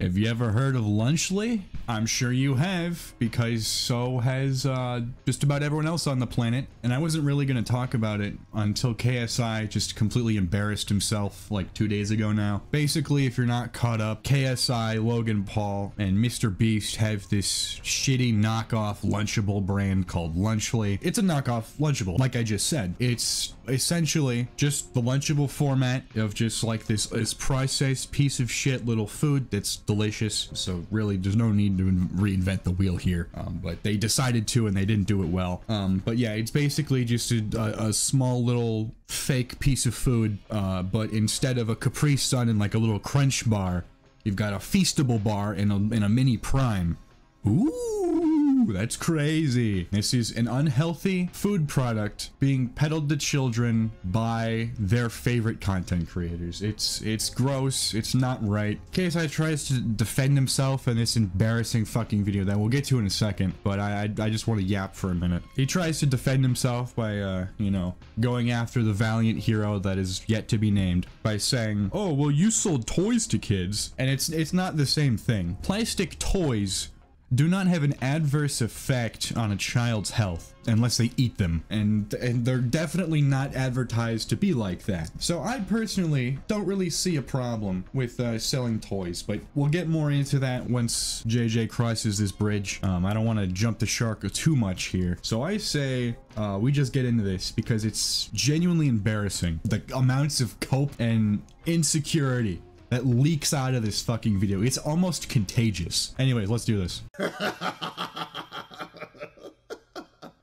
Have you ever heard of Lunchly? I'm sure you have, because so has uh, just about everyone else on the planet. And I wasn't really going to talk about it until KSI just completely embarrassed himself like two days ago now. Basically, if you're not caught up, KSI, Logan Paul, and Mr. Beast have this shitty knockoff Lunchable brand called Lunchly. It's a knockoff Lunchable, like I just said. It's essentially just the Lunchable format of just like this, this processed piece of shit little food that's delicious. So really, there's no need to reinvent the wheel here. Um, but they decided to, and they didn't do it well. Um, but yeah, it's basically just a, a, small little fake piece of food. Uh, but instead of a Capri Sun and like a little Crunch bar, you've got a Feastable bar and a, and a mini Prime. Ooh, that's crazy. This is an unhealthy food product being peddled to children by their favorite content creators. It's it's gross. It's not right. KSI tries to defend himself in this embarrassing fucking video that we'll get to in a second, but I I, I just want to yap for a minute. He tries to defend himself by uh, you know, going after the valiant hero that is yet to be named by saying, "Oh, well you sold toys to kids." And it's it's not the same thing. Plastic toys do not have an adverse effect on a child's health unless they eat them. And and they're definitely not advertised to be like that. So i personally don't really see a problem with uh, selling toys but we'll get more into that once jj crosses this bridge. Um, i don't want to jump the shark too much here. So i say uh, we just get into this because it's genuinely embarrassing. The amounts of cope and insecurity that leaks out of this fucking video. It's almost contagious. Anyways, let's do this.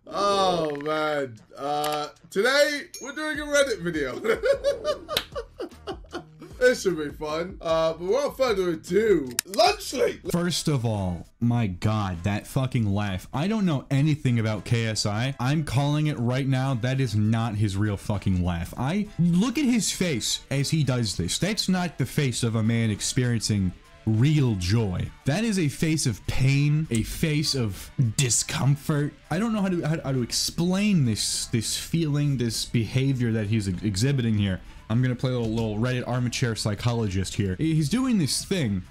oh man. Uh, today we're doing a Reddit video. This should be fun. Uh, but without further ado, Lunchly! First of all, my god, that fucking laugh. I don't know anything about KSI. I'm calling it right now. That is not his real fucking laugh. I look at his face as he does this. That's not the face of a man experiencing real joy. That is a face of pain, a face of discomfort. I don't know how to how, to explain this this feeling, this behavior that he's ex exhibiting here. I'm gonna play a little, little Reddit armchair psychologist here. He's doing this thing.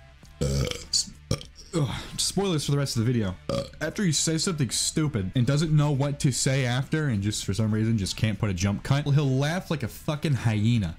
Spoilers for the rest of the video. After he says something stupid and doesn't know what to say after and just for some reason just can't put a jump cut, he'll laugh like a fucking hyena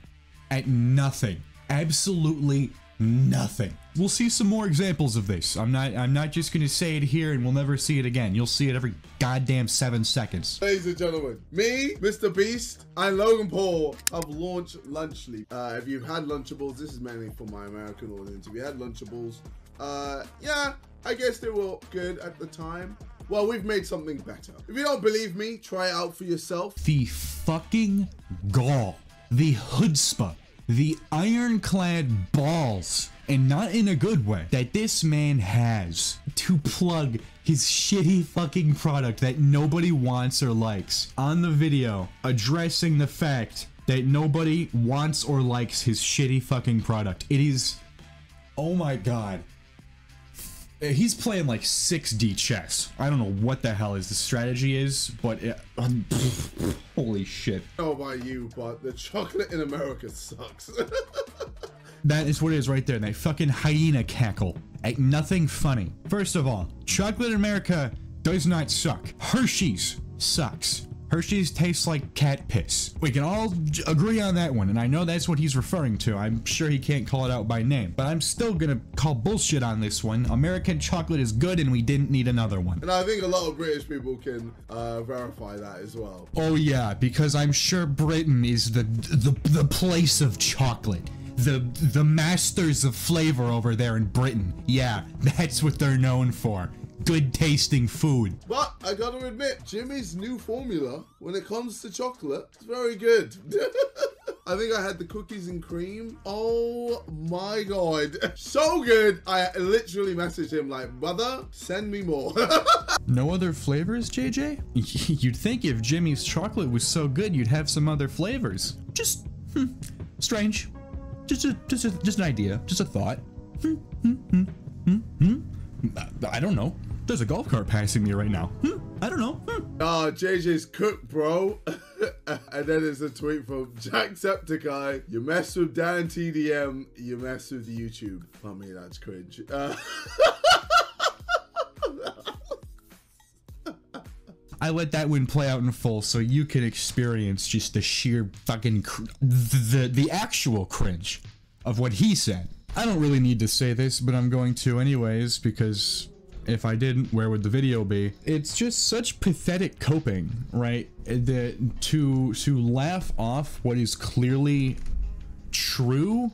at nothing. Absolutely nothing. We'll see some more examples of this. I'm not I'm not just gonna say it here and we'll never see it again. You'll see it every goddamn seven seconds. Ladies and gentlemen, me, Mr. Beast, and Logan Paul have launched Lunchly. Uh, if you've had Lunchables, this is mainly for my American audience. If you had Lunchables, uh, yeah, I guess they were good at the time. Well, we've made something better. If you don't believe me, try it out for yourself. The fucking gall, the chutzpah, the ironclad balls, and not in a good way, that this man has to plug his shitty fucking product that nobody wants or likes on the video, addressing the fact that nobody wants or likes his shitty fucking product. It is. Oh my god. He's playing like 6D chess. I don't know what the hell his the strategy is, but it, um, holy shit. Don't about you, but the chocolate in America sucks. That is what it is right there. That fucking hyena cackle. Ain't nothing funny. First of all, chocolate in America does not suck. Hershey's sucks. Hershey's tastes like cat piss. We can all agree on that one, and I know that's what he's referring to. I'm sure he can't call it out by name, but I'm still gonna call bullshit on this one. American chocolate is good, and we didn't need another one. and I think a lot of British people can uh, verify that as well. Oh yeah, because I'm sure Britain is the the the place of chocolate. The the masters of flavor over there in Britain. Yeah, that's what they're known for. Good tasting food. But I gotta admit, Jimmy's new formula, when it comes to chocolate, is very good. I think I had the cookies and cream. Oh my god. So good. I literally messaged him like, brother, send me more. No other flavors, JJ? You'd think if Jimmy's chocolate was so good, you'd have some other flavors. Just hmm, strange. Just a, just a, just an idea. Just a thought. Hmm, hmm, hmm, hmm, hmm. I don't know. There's a golf cart passing me right now. Hmm, I don't know. Hmm. Ah, JJ's cook, bro. and then there's a tweet from Jacksepticeye. You mess with Dan TDM, you mess with YouTube. I mean, that's cringe. Uh, I let that one play out in full so you can experience just the sheer fucking cr- the the actual cringe of what he said. I don't really need to say this, but I'm going to anyways because if I didn't, where would the video be? It's just such pathetic coping, right? That to to laugh off what is clearly true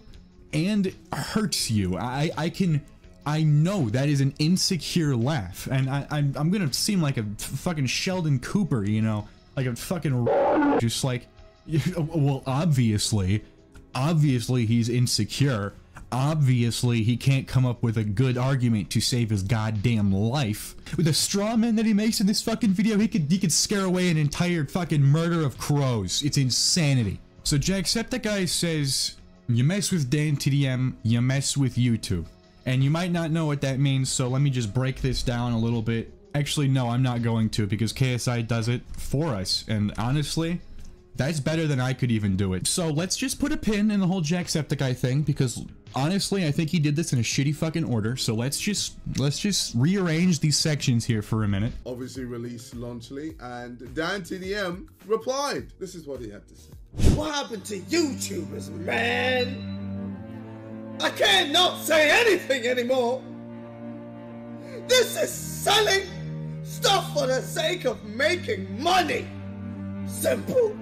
and hurts you. I I can I know that is an insecure laugh, and I I'm, I'm gonna seem like a fucking Sheldon Cooper, you know, like a fucking just like well obviously obviously he's insecure obviously he can't come up with a good argument to save his goddamn life. With the straw man that he makes in this fucking video, he could he could scare away an entire fucking murder of crows. It's insanity. So Jacksepticeye says, you mess with Dan TDM, you mess with YouTube. And you might not know what that means, so let me just break this down a little bit. Actually, no, I'm not going to because KSI does it for us. And honestly, that's better than I could even do it. So let's just put a pin in the whole Jacksepticeye thing because honestly, I think he did this in a shitty fucking order. So let's just let's just rearrange these sections here for a minute. obviously released Lunchly, and Dan TDM replied. This is what he had to say. What happened to YouTubers, man? I can't not say anything anymore. This is selling stuff for the sake of making money. Simple.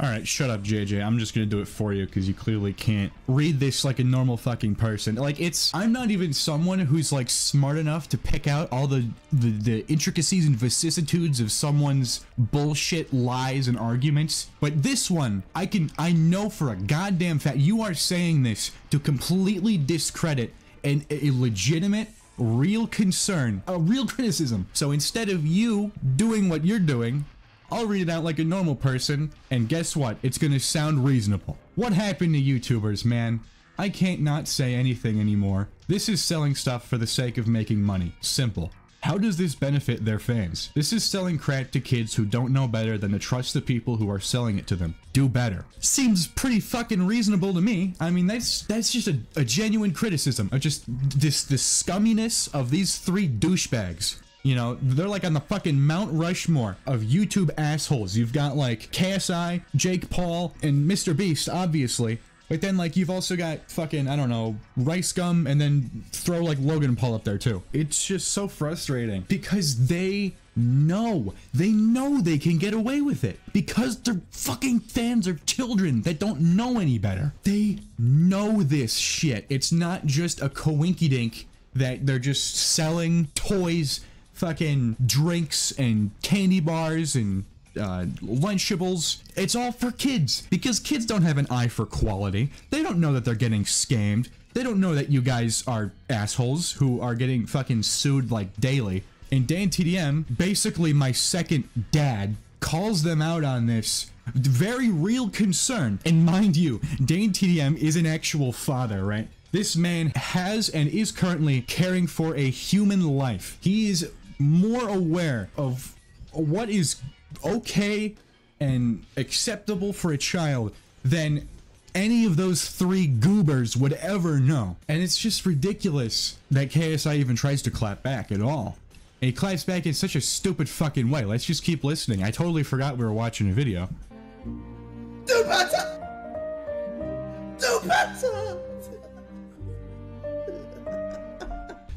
All right, shut up, JJ. I'm just gonna do it for you because you clearly can't read this like a normal fucking person. Like it's, I'm not even someone who's like smart enough to pick out all the the, the intricacies and vicissitudes of someone's bullshit lies and arguments. But this one, I can, I know for a goddamn fact, you are saying this to completely discredit an a legitimate real concern, a real criticism. So instead of you doing what you're doing, I'll read it out like a normal person, and guess what? It's gonna sound reasonable. What happened to YouTubers, man? I can't not say anything anymore. This is selling stuff for the sake of making money. Simple. How does this benefit their fans? This is selling crack to kids who don't know better than to trust the people who are selling it to them. Do better. Seems pretty fucking reasonable to me. I mean, that's that's just a, a genuine criticism of just this the scumminess of these three douchebags. You know, they're like on the fucking Mount Rushmore of YouTube assholes. You've got like KSI, Jake Paul, and Mr. Beast, obviously. But then, like, you've also got fucking, I don't know, Rice Gum, and then throw, like, Logan Paul up there, too. It's just so frustrating because they know, they know they can get away with it because their fucking fans are children that don't know any better. They know this shit. It's not just a coinkydink that they're just selling toys, fucking drinks, and candy bars, and uh, Lunchables. It's all for kids because kids don't have an eye for quality. They don't know that they're getting scammed. They don't know that you guys are assholes who are getting fucking sued like daily. And Dan TDM, basically my second dad, calls them out on this very real concern. And mind you, Dan TDM is an actual father, right? This man has and is currently caring for a human life. He is more aware of what is okay and acceptable for a child than any of those three goobers would ever know. And it's just ridiculous that KSI even tries to clap back at all. And he claps back in such a stupid fucking way. Let's just keep listening. I totally forgot we were watching a video. Do better. Do better.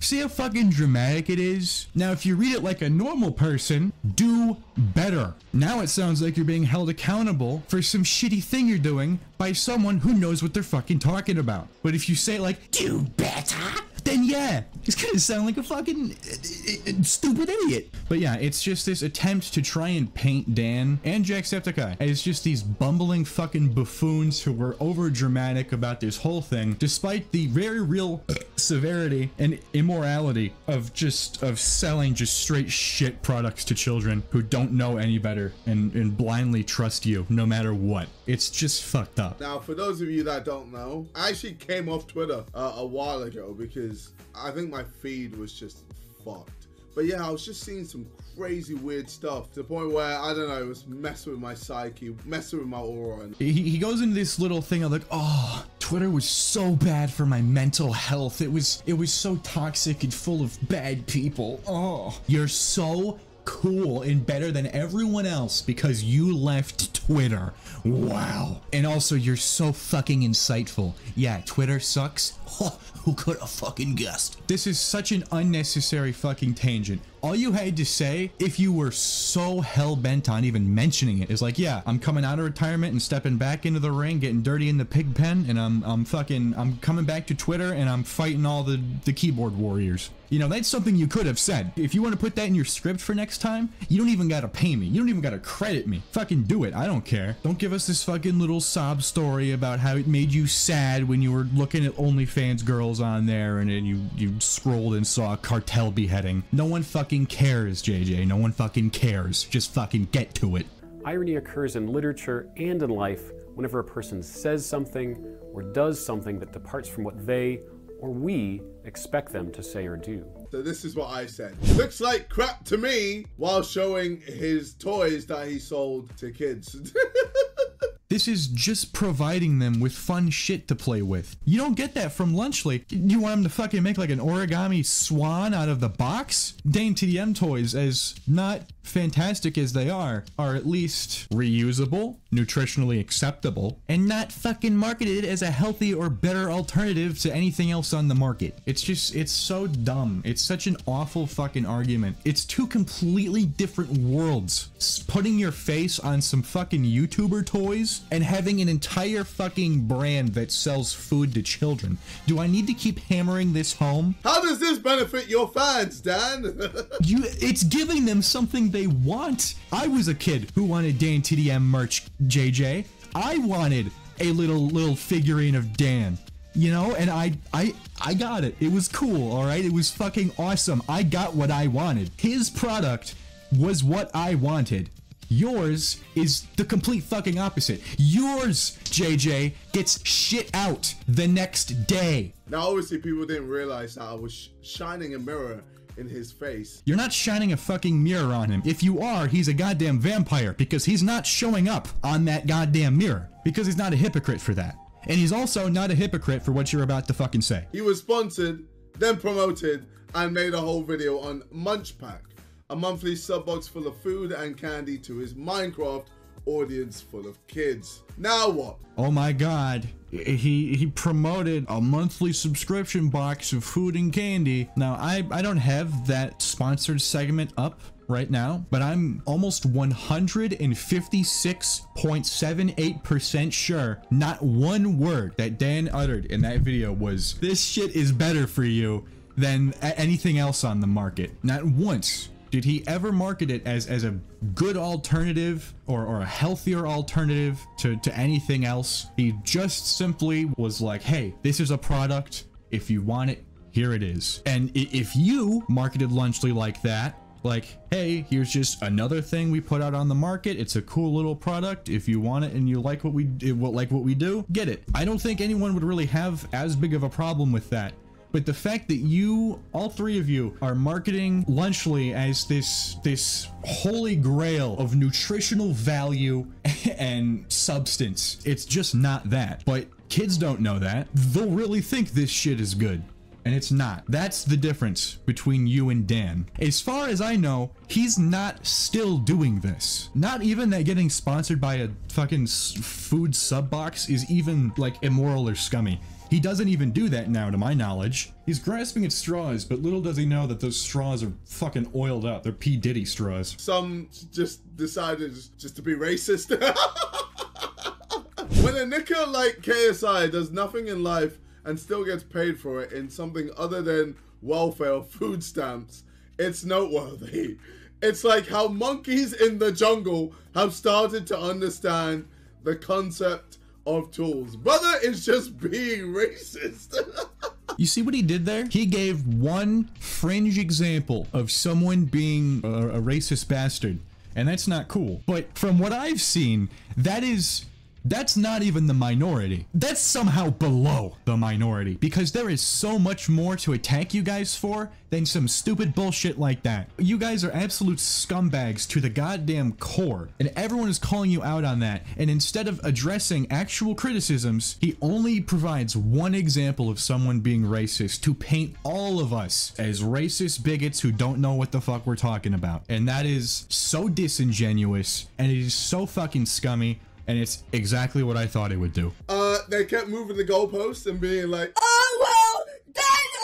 See how fucking dramatic it is? Now, if you read it like a normal person, do better. Now it sounds like you're being held accountable for some shitty thing you're doing by someone who knows what they're fucking talking about. But if you say like, do better, then yeah, it's gonna sound like a fucking uh, uh, stupid idiot. But yeah, it's just this attempt to try and paint Dan and Jacksepticeye as just these bumbling fucking buffoons who were over dramatic about this whole thing, despite the very real severity and immorality of just of selling just straight shit products to children who don't know any better and, and blindly trust you no matter what. It's just fucked up. Now, for those of you that don't know, I actually came off Twitter uh, a while ago because I think my feed was just fucked But yeah, I was just seeing some crazy weird stuff to the point where I don't know, it was messing with my psyche, messing with my aura. And he, he goes into this little thing of like, oh, Twitter was so bad for my mental health. It was it was so toxic and full of bad people. Oh, you're so cool and better than everyone else because you left Twitter. Wow. And also, you're so fucking insightful. Yeah, Twitter sucks. Who could have fucking guessed? This is such an unnecessary fucking tangent. All you had to say, if you were so hell bent on even mentioning it, is like, yeah, I'm coming out of retirement and stepping back into the ring, getting dirty in the pig pen, and I'm I'm fucking I'm coming back to Twitter and I'm fighting all the the keyboard warriors. You know, that's something you could have said. If you want to put that in your script for next time, you don't even gotta pay me. You don't even gotta credit me. Fucking do it. I don't care. Don't give us this fucking little sob story about how it made you sad when you were looking at OnlyFans girls on there and then you you scrolled and saw a cartel beheading. No one fucking cares, JJ. No one fucking cares. Just fucking get to it. Irony occurs in literature and in life whenever a person says something or does something that departs from what they or we expect them to say or do. So this is what I said. Looks like crap to me while showing his toys that he sold to kids. This is just providing them with fun shit to play with. You don't get that from Lunchly. You want them to fucking make like an origami swan out of the box? Dan TDM toys, as not fantastic as they are, are at least reusable, nutritionally acceptable, and not fucking marketed as a healthy or better alternative to anything else on the market. It's just, it's so dumb. It's such an awful fucking argument. It's two completely different worlds. Putting your face on some fucking YouTuber toys and having an entire fucking brand that sells food to children. Do I need to keep hammering this home? How does this benefit your fans, Dan? you, it's giving them something they want. I was a kid who wanted Dan TDM merch, JJ. I wanted a little little figurine of Dan you know and i i i got it it was cool all right it was fucking awesome i got what i wanted his product was what i wanted Yours is the complete fucking opposite. Yours, JJ, gets shit out the next day. Now, obviously, people didn't realize that I was sh shining a mirror in his face. You're not shining a fucking mirror on him. If you are, he's a goddamn vampire because he's not showing up on that goddamn mirror because he's not a hypocrite for that. And he's also not a hypocrite for what you're about to fucking say. He was sponsored, then promoted, and made a whole video on MunchPak a monthly sub box full of food and candy to his Minecraft audience full of kids. Now what? Oh my god. He he promoted a monthly subscription box of food and candy. Now I I don't have that sponsored segment up right now, but I'm almost 156.78% sure not one word that Dan uttered in that video was this shit is better for you than anything else on the market. Not once did he ever market it as as a good alternative or, or a healthier alternative to, to anything else? He just simply was like, hey, this is a product. If you want it, here it is. And if you marketed Lunchly like that, like, hey, here's just another thing we put out on the market. It's a cool little product. If you want it and you like what we like what we do, get it. I don't think anyone would really have as big of a problem with that. But the fact that you, all three of you, are marketing Lunchly as this this holy grail of nutritional value and substance, it's just not that. But kids don't know that. They'll really think this shit is good and it's not. That's the difference between you and Dan. As far as I know, he's not still doing this. Not even that getting sponsored by a fucking food sub box is even like immoral or scummy. He doesn't even do that now, to my knowledge. He's grasping at straws, but little does he know that those straws are fucking oiled up. They're P. Diddy straws. Some just decided just to be racist. when a nicker like KSI does nothing in life and still gets paid for it in something other than welfare food stamps, it's noteworthy. It's like how monkeys in the jungle have started to understand the concept of tools. Brother is just being racist. you see what he did there? He gave one fringe example of someone being a, a racist bastard. And that's not cool. But from what I've seen, that is that's not even the minority. That's somehow below the minority because there is so much more to attack you guys for than some stupid bullshit like that. You guys are absolute scumbags to the goddamn core, and everyone is calling you out on that. And instead of addressing actual criticisms, he only provides one example of someone being racist to paint all of us as racist bigots who don't know what the fuck we're talking about. And that is so disingenuous and it is so fucking scummy. And it's exactly what I thought it would do. Uh, they kept moving the goalposts and being like, Oh well, Dan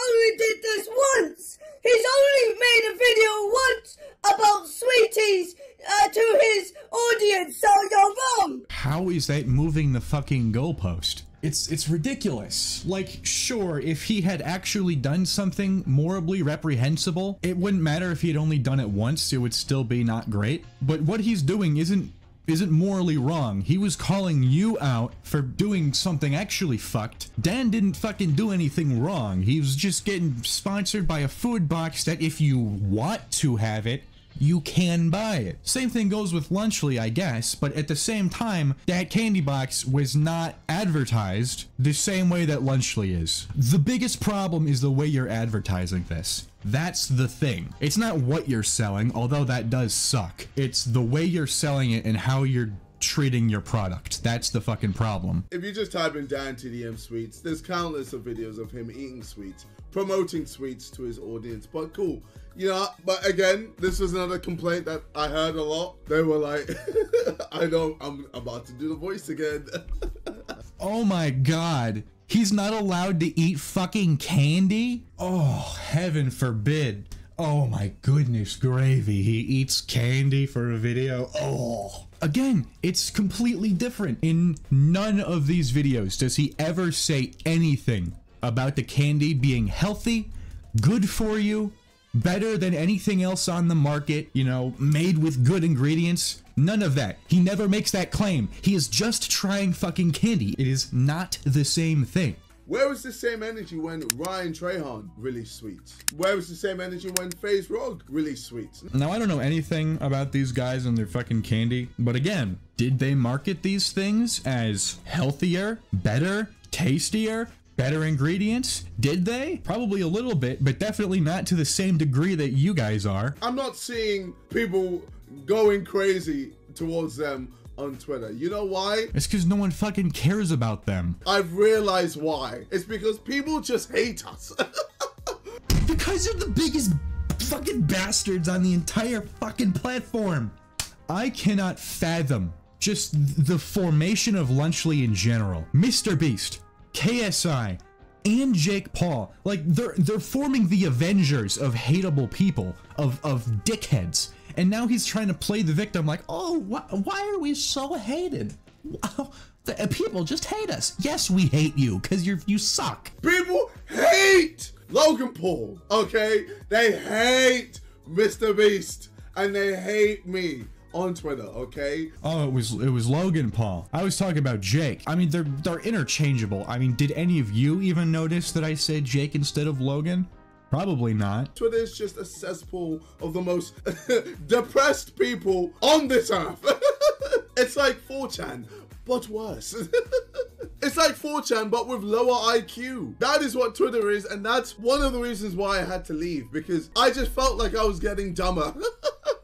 only did this once. He's only made a video once about sweeties uh, to his audience, so you're wrong. How is that moving the fucking goalpost? It's it's ridiculous. Like, sure, if he had actually done something morally reprehensible, it wouldn't matter if he had only done it once, it would still be not great. But what he's doing isn't isn't morally wrong. He was calling you out for doing something actually fucked. Dan didn't fucking do anything wrong. He was just getting sponsored by a food box that if you want to have it, you can buy it. Same thing goes with Lunchly, I guess, but at the same time, that candy box was not advertised the same way that Lunchly is. The biggest problem is the way you're advertising this. That's the thing. It's not what you're selling, although that does suck. It's the way you're selling it and how you're treating your product. That's the fucking problem. if you just type in Dan TDM sweets, there's countless of videos of him eating sweets, promoting sweets to his audience. But cool, you know. But again, this was another complaint that I heard a lot. They were like, "I don't, I'm about to do the voice again." Oh my god. He's not allowed to eat fucking candy? Oh, heaven forbid. Oh my goodness gravy. He eats candy for a video. Oh. Again, it's completely different. In none of these videos does he ever say anything about the candy being healthy, good for you, better than anything else on the market, you know, made with good ingredients. None of that. He never makes that claim. He is just trying fucking candy. It is not the same thing. Where was the same energy when Ryan Trahan released sweets? Where was the same energy when FaZe Rug released sweets? Now, I don't know anything about these guys and their fucking candy, but again, did they market these things as healthier, better, tastier, better ingredients? Did they? Probably a little bit, but definitely not to the same degree that you guys are. I'm not seeing people going crazy towards them on Twitter. You know why? It's because no one fucking cares about them. I've realized why. It's because people just hate us. Because you're the biggest fucking bastards on the entire fucking platform. I cannot fathom just the formation of Lunchly in general. Mr. Beast, KSI, and Jake Paul, like they're they're forming the Avengers of hateable people, of of dickheads. And now he's trying to play the victim like, "Oh, wh- why are we so hated? The uh, people just hate us. Yes, we hate you cuz you you suck." people hate Logan Paul, okay? They hate Mr. Beast and they hate me on Twitter, okay? Oh, it was it was Logan Paul. I was talking about Jake. I mean, they're they're interchangeable. I mean, did any of you even notice that I said Jake instead of Logan? Probably not. Twitter is just a cesspool of the most depressed people on this earth. it's like 4chan, but worse. it's like 4chan, but with lower IQ. That is what Twitter is, and that's one of the reasons why I had to leave, because I just felt like I was getting dumber.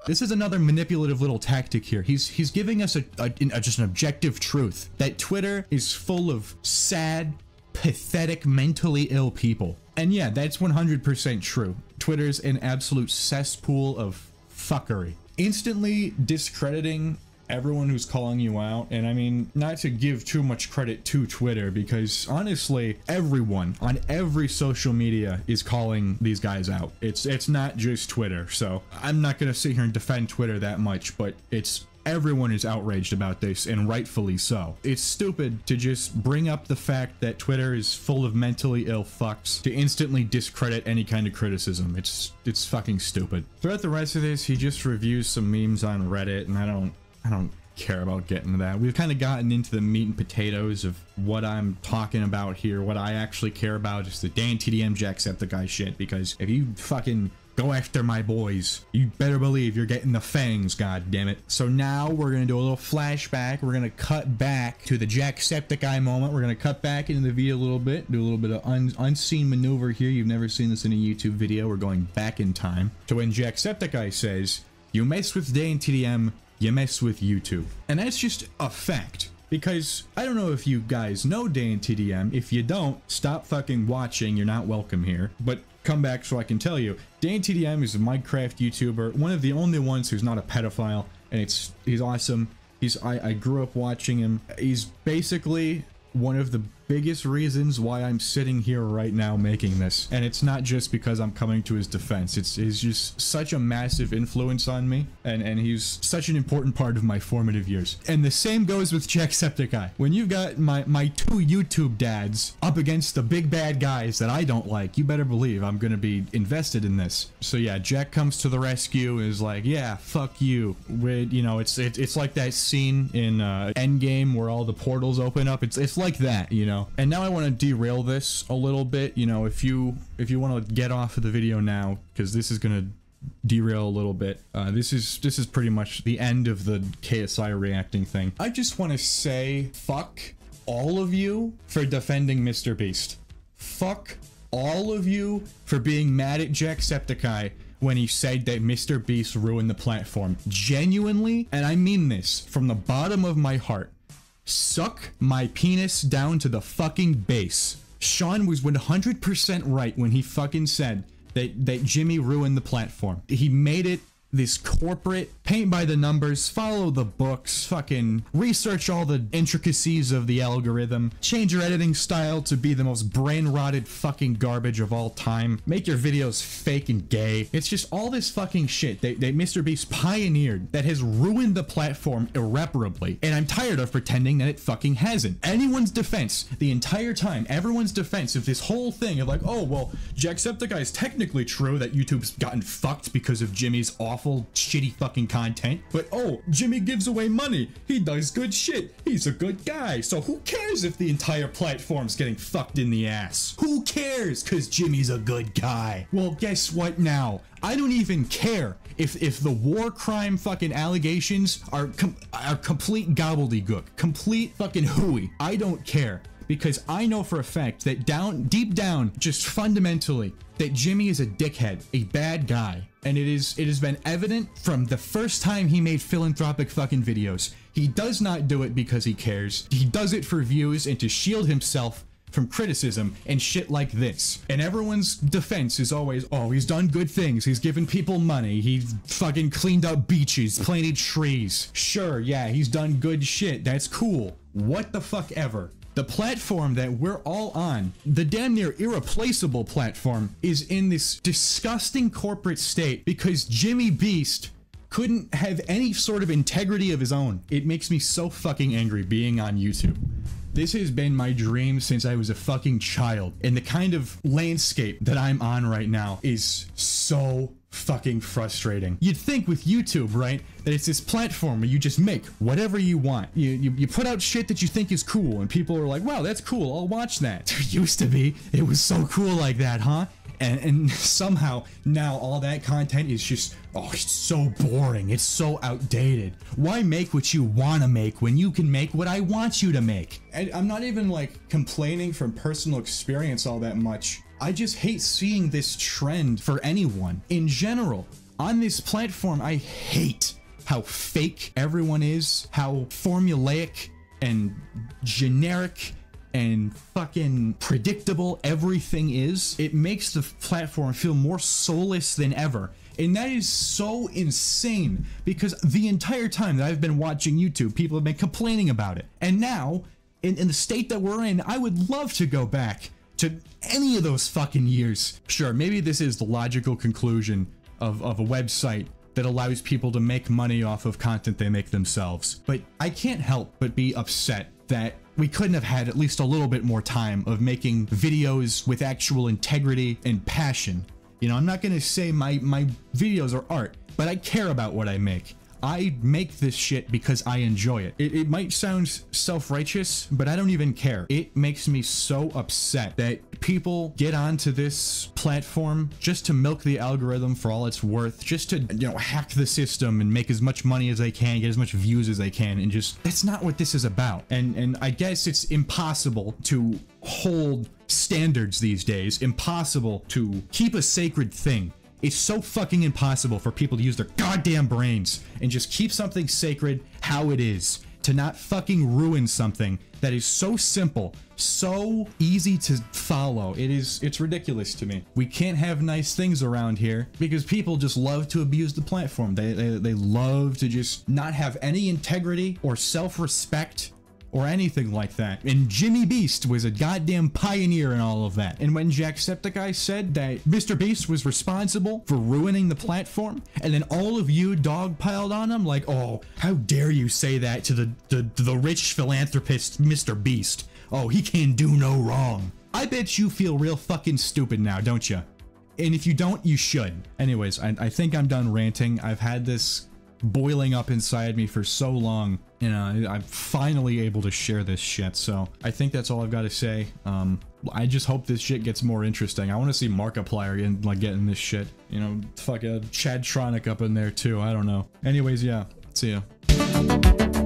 This is another manipulative little tactic here. He's he's giving us a, a, a- just an objective truth that Twitter is full of sad, pathetic, mentally ill people. And yeah, that's 100% true. Twitter's an absolute cesspool of fuckery. Instantly discrediting everyone who's calling you out. And I mean, not to give too much credit to Twitter because honestly, everyone on every social media is calling these guys out. It's it's not just Twitter. So I'm not gonna sit here and defend Twitter that much, but it's Everyone is outraged about this, and rightfully so. It's stupid to just bring up the fact that Twitter is full of mentally ill fucks to instantly discredit any kind of criticism. It's it's fucking stupid. Throughout the rest of this, he just reviews some memes on Reddit, and I don't I don't care about getting to that. We've kind of gotten into the meat and potatoes of what I'm talking about here. What I actually care about is the Dan TDM Jacksepticeye shit. Because if you fucking Go after my boys. You better believe you're getting the fangs, god damn it. So now we're gonna do a little flashback. We're gonna cut back to the Jacksepticeye moment. We're gonna cut back into the video a little bit, do a little bit of un unseen maneuver here. You've never seen this in a YouTube video. We're going back in time to when Jacksepticeye says, you mess with Dan TDM, you mess with YouTube. And that's just a fact. Because I don't know if you guys know Dan TDM. If you don't, stop fucking watching. You're not welcome here. But come back so I can tell you. Dan TDM is a Minecraft YouTuber, one of the only ones who's not a pedophile, and it's he's awesome. He's I, I grew up watching him. He's basically one of the biggest reasons why I'm sitting here right now making this. And it's not just because I'm coming to his defense. It's he's just such a massive influence on me. And, and he's such an important part of my formative years. And the same goes with Jacksepticeye. When you've got my, my two YouTube dads up against the big bad guys that I don't like, you better believe I'm going to be invested in this. So yeah, Jack comes to the rescue is like, yeah, fuck you. With, you know, it's, it, it's like that scene in uh, Endgame where all the portals open up. It's, it's like that, you know? And now I want to derail this a little bit. You know, if you if you want to get off of the video now, because this is gonna derail a little bit. Uh, this is this is pretty much the end of the KSI reacting thing. I just want to say fuck all of you for defending Mr. Beast. Fuck all of you for being mad at Jacksepticeye when he said that Mr. Beast ruined the platform. Genuinely, and I mean this from the bottom of my heart. Suck my penis down to the fucking base. Sean was 100% right when he fucking said that, that Jimmy ruined the platform. He made it this corporate paint by the numbers, follow the books, fucking research all the intricacies of the algorithm, change your editing style to be the most brain rotted fucking garbage of all time, make your videos fake and gay. It's just all this fucking shit that, that Mr. Beast pioneered that has ruined the platform irreparably. And I'm tired of pretending that it fucking hasn't. Anyone's defense, the entire time, everyone's defense of this whole thing of like, oh, well, Jacksepticeye is technically true that YouTube's gotten fucked because of Jimmy's awful awful, shitty fucking content. But oh, Jimmy gives away money. He does good shit. He's a good guy. So who cares if the entire platform's getting fucked in the ass? Who cares? Cause Jimmy's a good guy. Well, guess what now? I don't even care if if the war crime fucking allegations are com are complete gobbledygook, complete fucking hooey. I don't care because I know for a fact that down deep down, just fundamentally, that Jimmy is a dickhead, a bad guy. And it is it has been evident from the first time he made philanthropic fucking videos. He does not do it because he cares. He does it for views and to shield himself from criticism and shit like this. And everyone's defense is always, oh, he's done good things. He's given people money. He's fucking cleaned up beaches, planted trees. Sure, yeah, he's done good shit. That's cool. What the fuck ever. The platform that we're all on, the damn near irreplaceable platform, is in this disgusting corporate state because Jimmy Beast couldn't have any sort of integrity of his own. It makes me so fucking angry being on YouTube. This has been my dream since I was a fucking child, and the kind of landscape that I'm on right now is so fucking frustrating. You'd think with YouTube, right, that it's this platform where you just make whatever you want. You, you, you put out shit that you think is cool, and people are like, wow, that's cool, I'll watch that. It used to be, it was so cool like that, huh? And, and somehow now all that content is just oh it's so boring it's so outdated why make what you want to make when you can make what i want you to make and i'm not even like complaining from personal experience all that much I just hate seeing this trend for anyone in general. On this platform, I hate how fake everyone is, how formulaic and generic and fucking predictable everything is. It makes the platform feel more soulless than ever. And that is so insane because the entire time that I've been watching YouTube, people have been complaining about it. And now, in, in the state that we're in, I would love to go back to any of those fucking years. Sure, maybe this is the logical conclusion of, of a website that allows people to make money off of content they make themselves. But I can't help but be upset that we couldn't have had at least a little bit more time of making videos with actual integrity and passion. You know, I'm not gonna say my, my videos are art, but I care about what I make. I make this shit because I enjoy it. It, it might sound self-righteous, but I don't even care. It makes me so upset that people get onto this platform just to milk the algorithm for all it's worth, just to, you know, hack the system and make as much money as they can, get as much views as they can, and just that's not what this is about. And and I guess it's impossible to hold standards these days, impossible to keep a sacred thing. It's so fucking impossible for people to use their goddamn brains and just keep something sacred how it is. To not fucking ruin something that is so simple, so easy to follow. It is, it's ridiculous to me. We can't have nice things around here because people just love to abuse the platform. They, they, they love to just not have any integrity or self-respect or anything like that. And Jimmy Beast was a goddamn pioneer in all of that. And when Jacksepticeye said that Mr. Beast was responsible for ruining the platform, and then all of you dogpiled on him like, oh, how dare you say that to the, the, the rich philanthropist Mr. Beast? Oh, he can do no wrong. I bet you feel real fucking stupid now, don't you? And if you don't, you should. Anyways, I, I think I'm done ranting. I've had this boiling up inside me for so long. You know, I'm finally able to share this shit. So I think that's all I've got to say. Um, I just hope this shit gets more interesting. I want to see Markiplier in, like getting this shit. You know, fuck a Chadtronic up in there too. I don't know. Anyways, yeah. See ya.